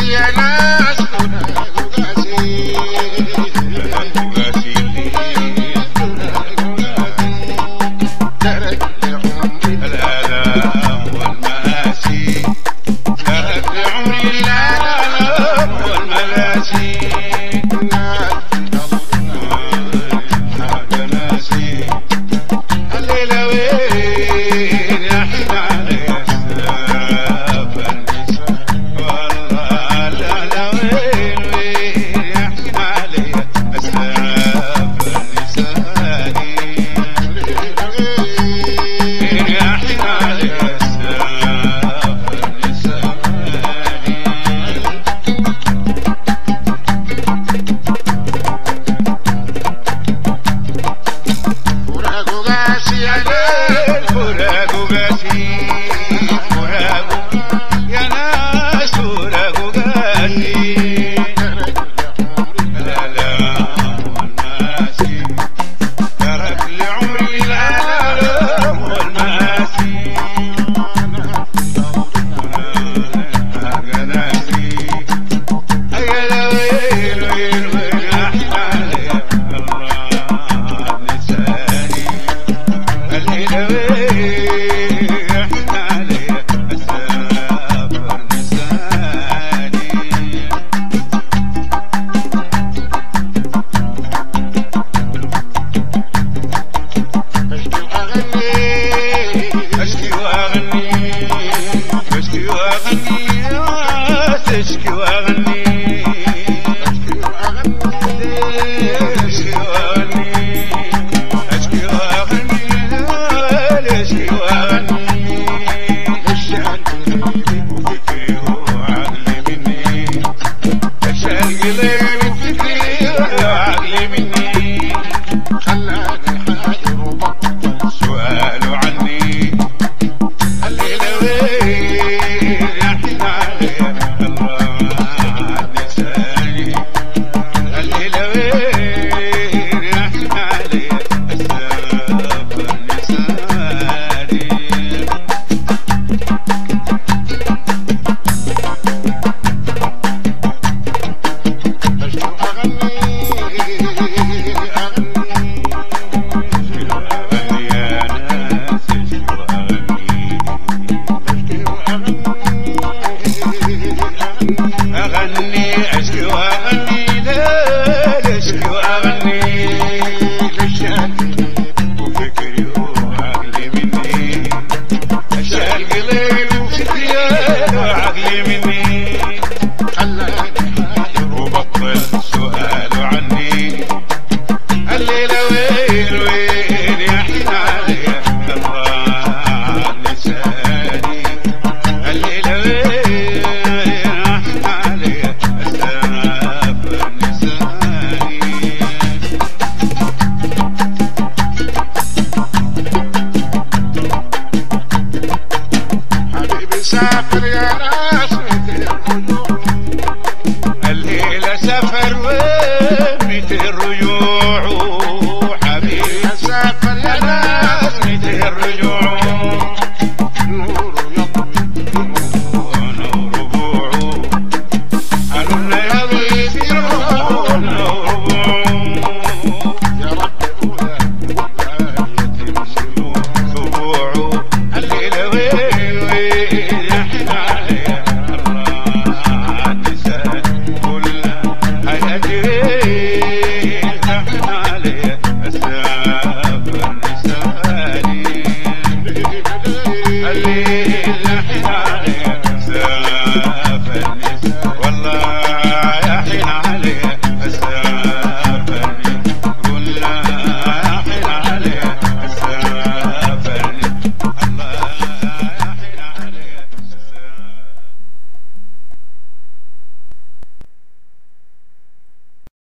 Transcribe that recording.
يا ناس الآلام Yeah. يا ناس الليلة سفر وميت الريوع حبيبي سفر يا ناس ميت الريوع Yeah.